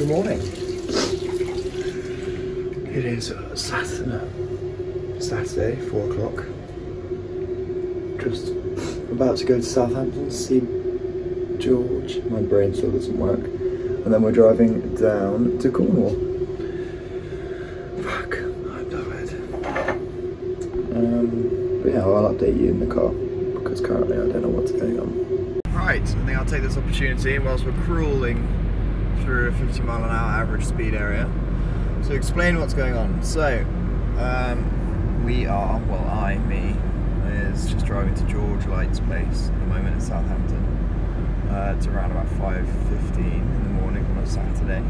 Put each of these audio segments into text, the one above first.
Good morning. It is Saturday. Saturday, four o'clock. Just about to go to Southampton to see George. My brain still doesn't work. And then we're driving down to Cornwall. Fuck, I'm tired. Um, but yeah, I'll update you in the car because currently I don't know what's going on. Right, I think I'll take this opportunity whilst we're crawling through a 50 mile an hour average speed area to explain what's going on. So, um, we are, well, I, me, is just driving to George Light's place at the moment in Southampton. Uh, it's around about 5.15 in the morning on a Saturday.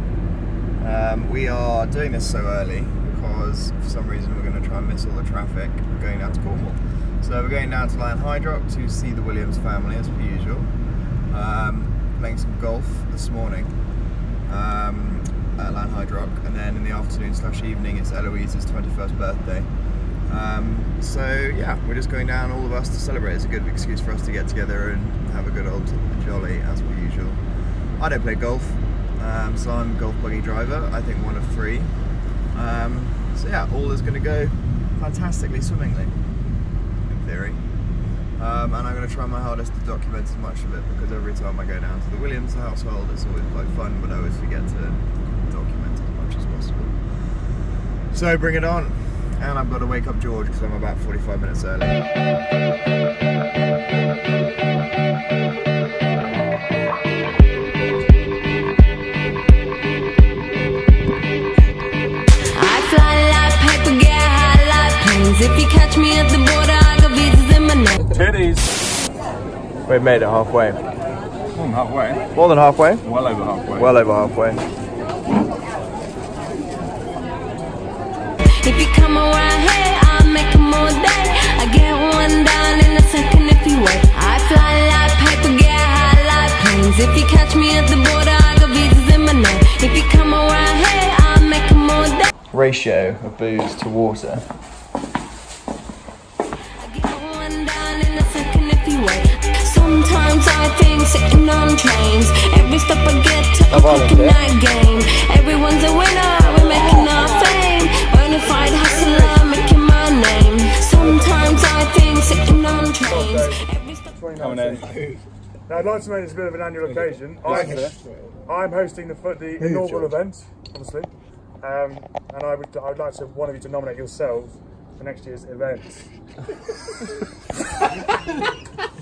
Um, we are doing this so early because for some reason we're going to try and miss all the traffic. We're going down to Cornwall. So we're going down to Lanhydrock to see the Williams family as per usual. Um, playing some golf this morning um, at Hydrock and then in the afternoon slash evening it's Eloise's 21st birthday. Um, so yeah, we're just going down all of us to celebrate. It's a good excuse for us to get together and have a good old jolly as per usual. I don't play golf, um, so I'm golf buggy driver. I think one of three. Um, so yeah, all is going to go fantastically swimmingly, in theory. Um, and I'm going to try my hardest to document as much of it because every time I go down to the Williams household, it's always quite fun, but I always forget to document as much as possible. So bring it on. And I've got to wake up George because I'm about 45 minutes early. If you catch me at the Titties. We've made it halfway. More than halfway. More than halfway? Well over halfway. Well over halfway. If you come around here, I'll make 'em all day. I get one down in a second if you wait. I fly like paper, get high like planes. If you catch me at the border, I got visas in my name. If you come around here, I'll make 'em all day. Ratio of booze to water. Sometimes I think sitting on trains. Every step I get to, I'm volunteer. picking that game. Everyone's a winner, we're making our fame. Bonafide hustler, making my name. Sometimes I think sitting on trains. Every step Coming in. Now, I'd like to make this a bit of an annual occasion. I'm, I'm hosting the, the inaugural event, obviously, um, and I would, I would like to one of you to nominate yourselves for next year's event.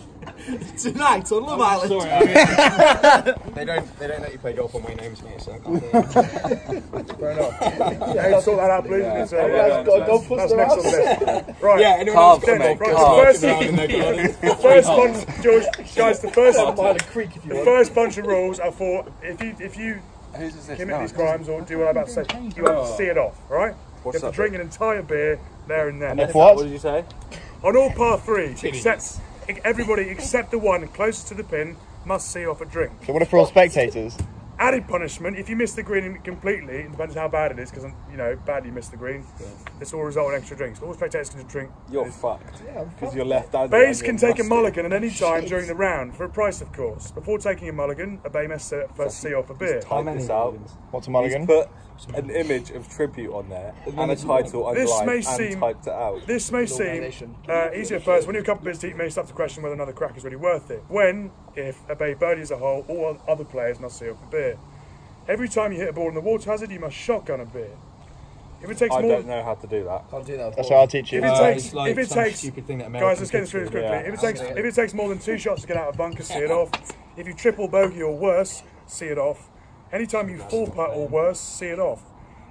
Tonight on Love Island. Sorry, I mean, they don't they don't let you play golf on my name's here, so I can't do it. Fair enough. Yeah, sort that out, please. It's, uh, Everyone's got a golf that's next on the list. Right. Yeah, anyone Carve, else got golf? carve. First, Around in their the first bunch, George, guys, the first, Behind a creek if you the want. first bunch of rules are for if you if you Whose is this? commit these crimes or do what I'm about to say, you have to see it off. All right? you have to drink an entire beer there and then. If what? What did you say? On all par three, except everybody except the one closest to the pin must see off a drink. So what if we're all spectators? Added punishment: if you miss the green completely, it depends how bad it is, because you know badly you missed the green. This will result in extra drinks. All spectators can just drink. You're fucked. Because you're left handed. Bays can take a mulligan at any time during the round for a price, of course. Before taking a mulligan, a bay must uh, first see off a beer. Type this out. What's a He's mulligan? put an image of tribute on there and a title This underlined may seem- typed it out. This may seem uh, easy at first. When you're a couple of beers deep, you may start to question whether another crack is really worth it. When, if a bay birdies a hole, all other players must see off a beer. Every time you hit a ball in the water hazard, you must shotgun a beer. If it takes I more, don't know how to do that. Can't do that. That's what I'll teach you. if it Uh, takes, like if it takes, stupid thing that guys, let's get this through this quickly. Yeah. If it takes, if it takes more than two shots to get out of bunker, see it off. If you triple bogey or worse, see it off. Anytime you full putt or worse, see it off.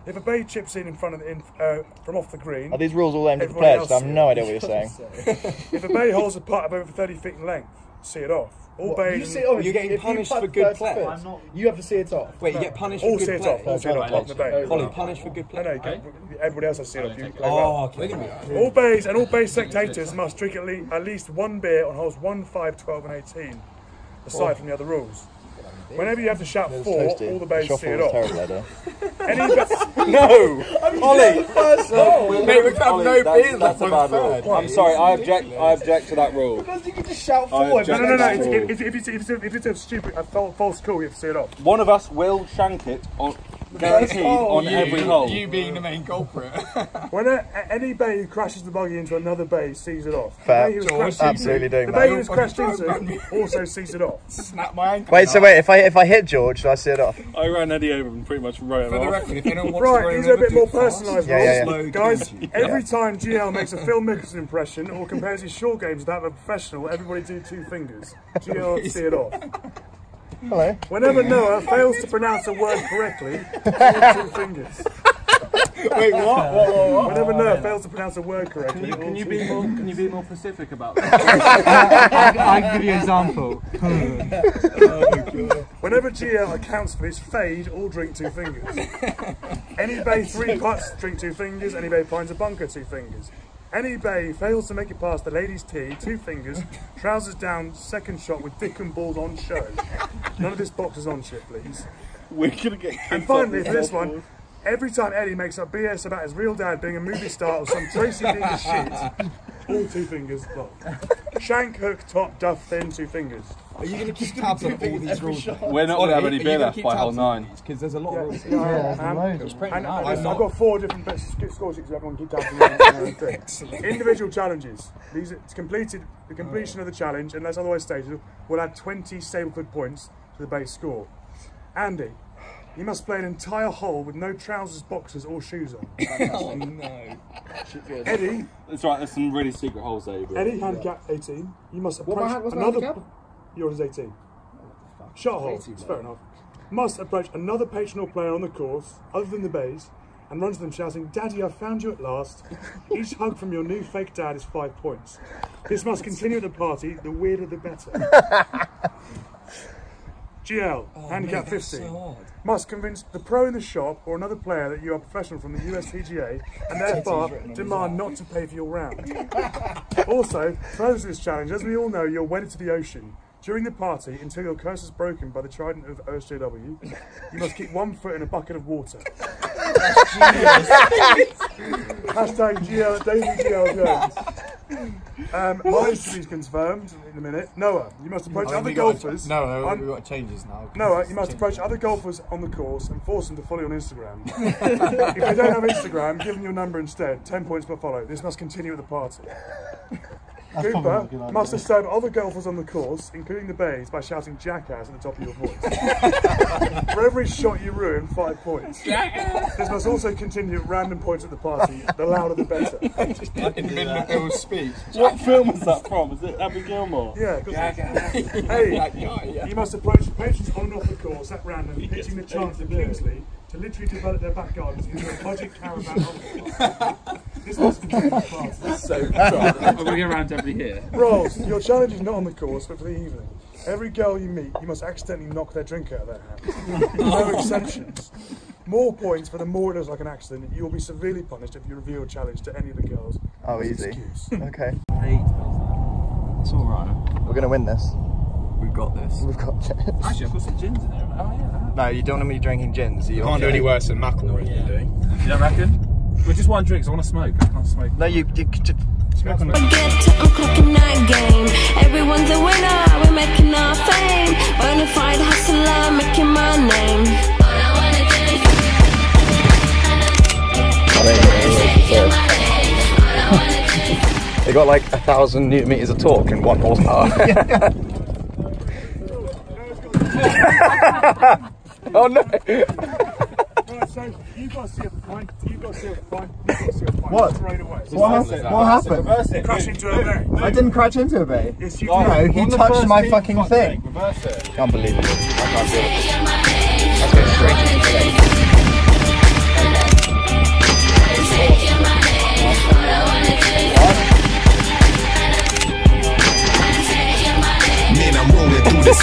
If a bay chips in in front of the, in, uh, from off the green, Are these rules all aimed at the Everybody players? I have no idea what you're saying. if a bay holds a putt of over 30 feet in length, see it off. All bays you see it off. You're getting if you punished putt for good first play. first, You have to see it off. Wait, you get punished all for see good it off. play? All see it off. on the bay. Holly, punished for good play? no, you can, everybody else has to see it off. You play well. Oh, okay. All bays and all bay spectators must drink at least, at least one beer on holes 1, 5, 12, and 18, aside oh. from the other rules. Whenever you have to shout four, Toasty. all the bays The see it off. terrible idea. Any ba- No! Ollie! First hole. Mate, we can have no that's- beers that's left a bad third. rule. I'm sorry, I object I object to that rule. Because you can just shout I forward. no, no, no, no. It's, true. if, if, it's, if, it's, if it's a stupid, a false call, you have to see it off. One of us will shank it on Guaranteed on every hole. You being the main culprit. When a, a- any bay who crashes the buggy into another bay sees it off. Fair. The bay he was George, crashed absolutely doing The that. bay he was crashed into it also sees it off. Snap my ankle. Wait, so wait, if I if I hit George, do I see it off? I ran Eddie over and pretty much wrote him For the off. record, if anyone wants to Right, run these are a bit more personalised Yeah, yeah, yeah. Guys, every time GL makes a Phil Mickelson impression or compares his short games to that of a professional, everybody do two fingers. GL see it off. Hello. Whenever Noah fails to pronounce a word correctly, all two fingers. Wait, what? What, what, what? Whenever Noah fails to pronounce a word correctly, Can you, can you two be more? Can you be more specific about that? I can give you an example. Whenever GL accounts for his fade, all drink two fingers. Any bay three putts, drink two fingers. Any bay finds a bunker, two fingers. Any bay fails to make it past the ladies' tee, two fingers. Trousers down, second shot with dick and balls on show. None of this box is on shit, please. We're gonna get. And finally, for this one, every time Eddie makes up BS about his real dad being a movie star or some Tracy Beaker shit, all two fingers blocked. Shank, hook, top, duff, thin, two fingers. Are you going to keep tabs on all these rules? We're not gonna have any beer left by hole nine. Because there's a lot of rules. Yeah, I am. loads. And I'm I've got four different best sc- score sheets. Everyone keep counting. Individual challenges. These it's completed. The completion of the challenge, unless otherwise stated, will add 20 Stableford points to the base score. Andy, you must play an entire hole with no trousers, boxers, or shoes on. Oh no. Eddie, That's right. There's some really secret holes there. But Eddie, handicap 18. You must What my approach hand- what's another. handicap? Yours is 18. Shot hole. It's fair enough. Must approach another patron or player on the course, other than the bays, and run to them shouting, Daddy, I found you at last. Each hug from your new fake dad is five points. This must continue at the party, the weirder the better. GL, handicap 50. Must convince the pro in the shop or another player that you are professional from the USPGA and therefore demand not to pay for your round. Also, to this challenge, as we all know, you're wedded to the ocean. During the party, until your curse is broken by the trident of OSJW, you must keep one foot in a bucket of water. Hashtag GL, David GL Jones. Um, mileage to confirmed in a minute. Noah, you must approach other golfers. No, no, on- we've got changes now. Noah, you must approach other golfers on the course and force them to follow you on Instagram. if they don't have Instagram, give them your number instead. 10 points per follow. This must continue at the party. Cooper must have disturb other golfers on the course, including the bays, by shouting jackass at the top of your voice. For every shot you ruin, five points. Jackass! This must also continue at random points at the party. The louder the better. In the middle of Bill's speech. what film was that from? Is it Happy Gilmore? Yeah, 'cause- hey, you must approach patrons on and off the course at random, pitching the chance of Kingsley to literally develop their back gardens into a logic caravan holiday. This must continue at the party. I'm gonna get around to everybody here. Rolls, your challenge is not on the course, but for the evening. Every girl you meet, you must accidentally knock their drink out of their hand. No exceptions. More points for the more it looks like an accident. You will be severely punished if you reveal a challenge to any of the girls. Oh, easy. Excuse. Okay, It's alright. we're gonna win this. We've got this. We've got it. Actually, I've got some gins in there. Oh yeah. No, you don't want me drinking gins. You Can't do any worse than McIlroy's been doing. You don't reckon? Well, just one drink. 'cause I want to smoke. I can't smoke. No, you. you just, Smoke on the Get to unclocking that game. Everyone's a winner, we're making our fame. Bonafide hustler, making my name. All I wanna do is take your money. All I wanna do they got like a thousand newton meters of torque and one horsepower. oh no! Right, so you've got to see a point, you've got to see a point, you've got to see a point What? straight away. What happened? What happened? Crash into a bay. I didn't crash into a bay. Yes, you No, did. he touched my fucking thing. Reverse it. Unbelievable. I can't do it. your money. Let's go straight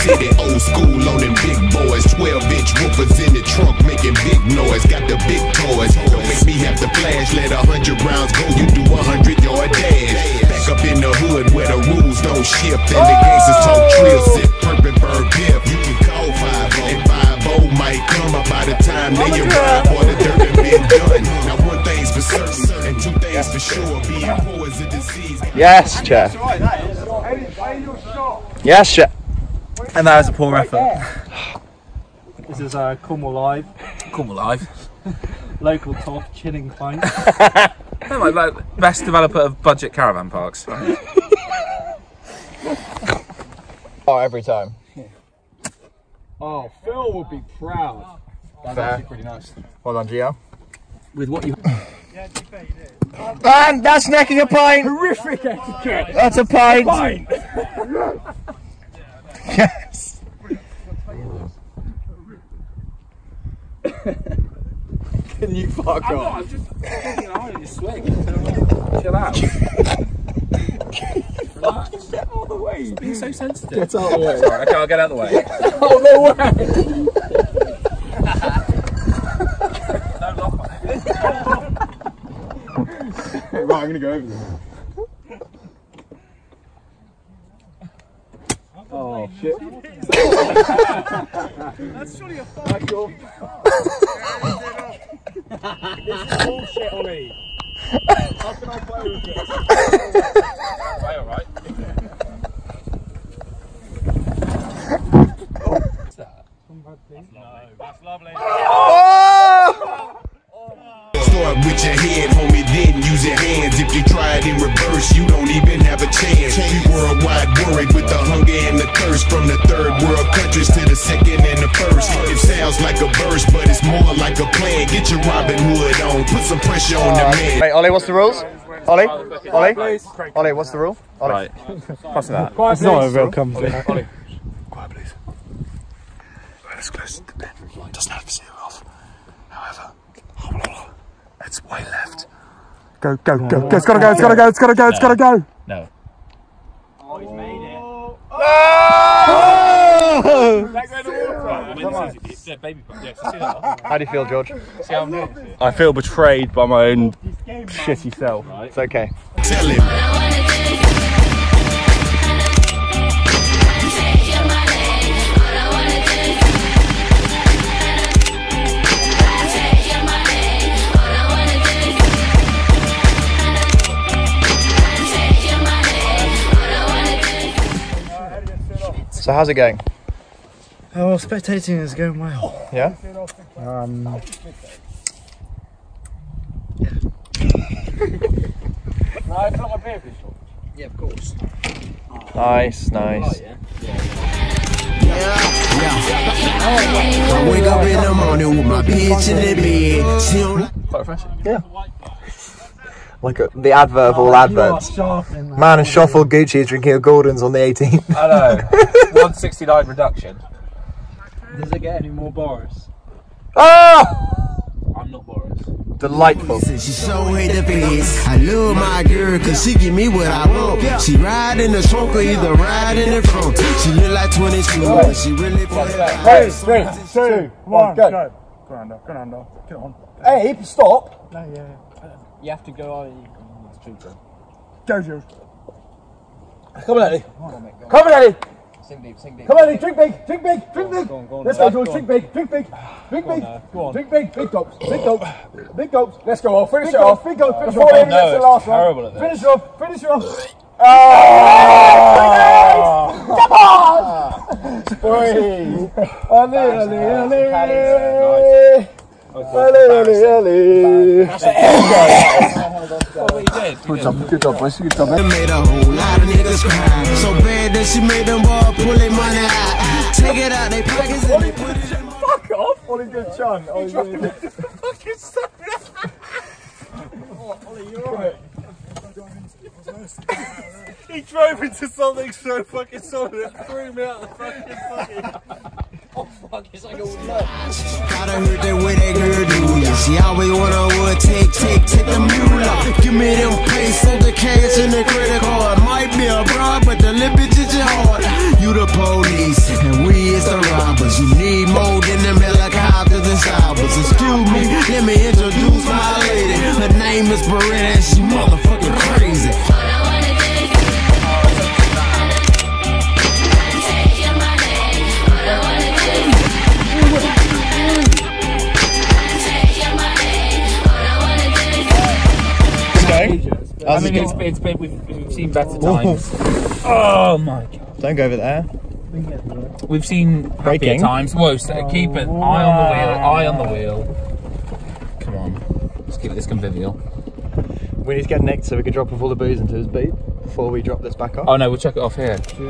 city, old school on them big boys. 12 inch woofers in the trunk making big noise. Got the big toys. Don't make me have to flash. Let a hundred rounds go, you do a hundred yard dash. Back up in the hood where the rules don't shift. And the gangsters talk trill, sip, purple bird piff. You can call 5 and 5 might come up by the time they arrive. Or the dirt done been done. Now, one thing's for certain, and two things for sure. Being poor is a disease. Yes, chair. Eddie, play your shot. Yes, chair. And that was a poor effort. This is uh, Cornwall Live, Cornwall Live. local top chilling pint. They're like, like best developer of budget caravan parks. Oh, every time. Oh, Phil would be proud. That's Fair. actually pretty nice. Well done, Gio. With what you. And that's necking a pint. Horrific etiquette. That's a pint. Yes. Can you fuck off? I'm just fucking on your swing. Chill out. Relax. Get out of the way. Being so sensitive. Get out of the way. Sorry, okay, I'll get out of the way. Oh, no way. Don't laugh at it. right, I'm gonna go over there. Shit. That's surely a fucking This is bullshit, Ollie. How can I play with this? Right, all right. That's lovely. Start with your head, homie, then use your hands. If you try it in reverse, you don't even have a chance. We worldwide worried with the hunger and the thirst from the third world countries to the second and the first. It sounds like a verse, but it's more like a plan. Get your Robin Hood on, put some pressure on the man. Wait, Ollie, what's the rules? Ollie? Ollie? Ollie, what's the rule? Ollie. Right. Pass me that. It's not a real company. Ollie. Quiet, please. We're as close to the pen. Doesn't have to see it off. However, it's way left. Go, go, go, go. It's gotta go, it's gotta go, it's gotta go, it's gotta go. No. Oh, he's made it. Oh! Let go of the water. Yeah, baby. Yeah, see that? How do you feel, George? See how I'm doing? I feel betrayed by my own shitty self. It's okay. Tell him. So how's it going? Oh, well, spectating is going well. Yeah? Um, Yeah, of course. Nice, nice. I wake up in the morning with my bitch in the bed. She don't Like a, the advert of oh, all adverts. Man and Shuffle Gucci is drinking a Gordon's on the 18th. I know. 169 reduction. Does it get any more Boris? Oh! I'm not Boris. Delightful. She so hate the face. I love my girl cause she give me what I want. She ride in the trunk or either ride in the front. She look like 22, but she really put it out. Three, two, one, go. Go, go under, go under. Get on. hey, stop. No, yeah. You have to go on. Go, George. Come on, Eddie. Come on, Eddie. Sing deep, sing deep. Come on, Eddie. Drink big. Drink big. Drink big. Go on, go on. Let's go, George. Drink big. Drink big. Drink big. Uh, go on. Drink big. Big gulps. Big gulps. Big gulps. Let's go off. Finish Big it off. gulps. Big gulps. Uh, finish Before off. Eddie gets the last terrible one. at this. Finish it off. Finish it off. Ah! Three. Ali, Ali, Ali. Ali, Ali, Ali. Good job, good job, boys. Good job. It made a whole lot of niggas cry. So bad that she made them all pull their money out. Take it out they pockets and they put it in. Fuck off. Ollie good chun. Ollie good. He drove into something so fucking solid it threw me out the fucking fucking. Gotta hurt that way that girl do ya. She always wanna would take, take, take the mule up. Give me them pesos, the cash and the credit card. Might be a broad, but the lip bitch is your heart. You the police, and we is the robbers. You need more than them I mean, it's, it's been, we've, we've seen better times. Oh my god. Don't go over there. We've seen happier Braking. times. Whoa, so uh, keep it. Oh, eye on the wheel. Eye on the wheel. Come on. Let's keep this convivial. We need to get Nick so we can drop off all the booze into his beat before we drop this back off. Oh no, we'll check it off here. Go,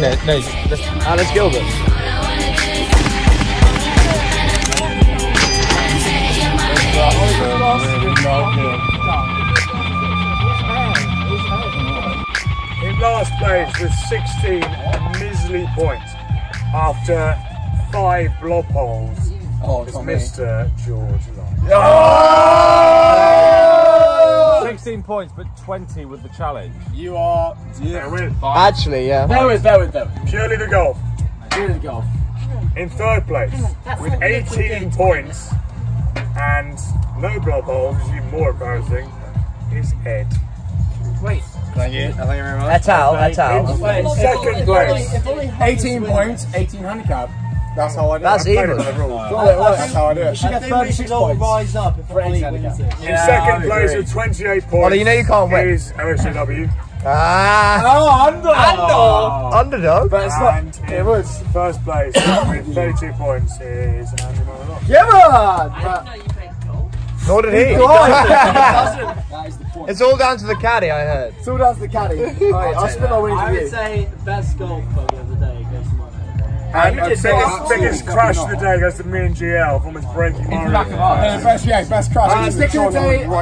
no, no. Let's, Alice Gilbert. In last place with 16 measly points after five blob holes Oh, is Mr. George Lyon. 16 points, but 20 with the challenge. You are. There with Actually, yeah. Bear with, bear with, bear with. purely the golf. Here we go. In third place with 18 points and no blob holes, even more embarrassing, is Ed. Wait. Thank you. Thank you very much. That's out, that's out. In second place, 18 points, 18 handicap. That's how I do That's it. I even. it by the rules. That's how I do it. should get 36 points. rise up if For wins it. in second place with 28 points. Ollie, you know you can't win. Is OSCW. Ah, Oh, under! underdog. But it's not. It was. first place with 32 points is Andy Monologue. Yeah, man! Nor did he. That is the point. it's all down to the caddy, I heard. It's all down to the caddy. Alright, I'll spin my wings I with would you. say the best golf bugger of the day goes to my And the did biggest, that. biggest crash of the day goes to me and GL for almost breaking my Back of rib. Uh, best, yeah, best crash. Ah, Uh, stick of the day and uh,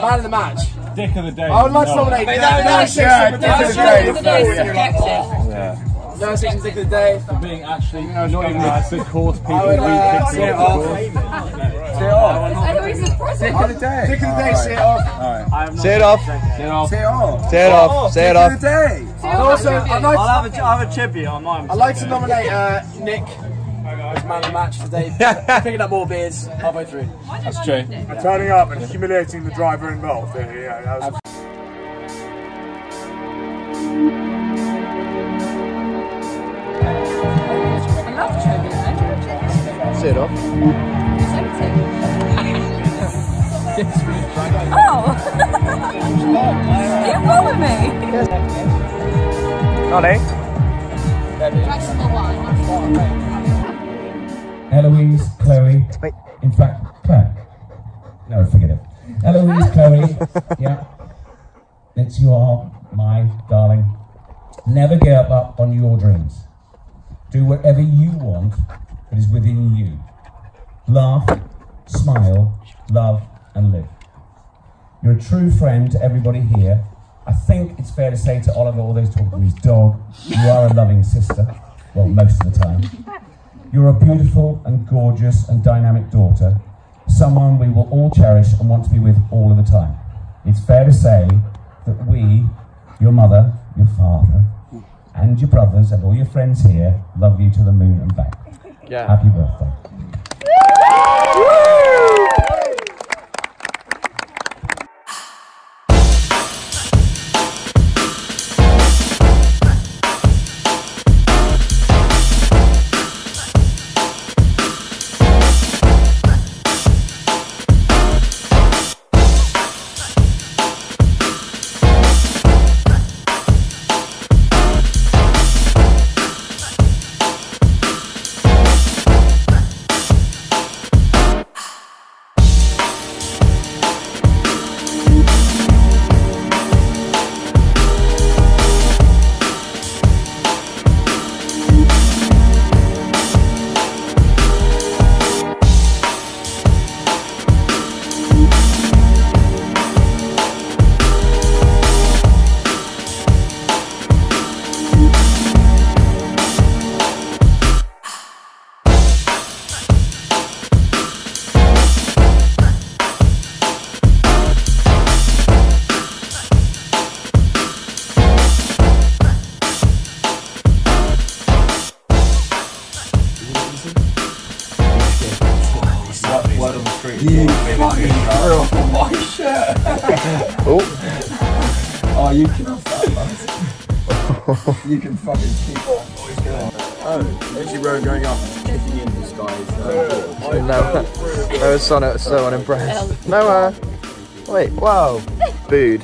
man of the match. Dick of the day. I would like to nominate. No, no, Yeah, six dick of the day. No, six of the day. being actually not even the big horse people. I would uh, say it off. Say it off. Dick of the day. Dick of the day. Say it off. Say it off. Say it off. Say it off. Say it Dick off. of the day. And also, I'd like I'll to, have a, I'll have a chippy on mine. I'd like to nominate uh, Nick as man of the match today. Picking up more beers halfway through. That's true. And turning up and humiliating the driver involved. Yeah, yeah, that was Ollie. Eloise, Chloe. Wait. In fact, Claire. No, forget it. Eloise, Chloe. Yeah. It's your, my darling. Never give up on your dreams. Do whatever you want that is within you. Laugh, smile, love, and live. You're a true friend to everybody here. I think it's fair to say to Oliver, although he's talking to his dog, you are a loving sister. Well, most of the time. You're a beautiful and gorgeous and dynamic daughter, someone we will all cherish and want to be with all of the time. It's fair to say that we, your mother, your father, and your brothers and all your friends here love you to the moon and back. Yeah. Happy birthday. Oh, Oh, you can have that, You can fucking keep Oh, actually, we're going up, kicking in this guy's. Uh, No, no, was so unimpressed. No, wait, wow. Booed.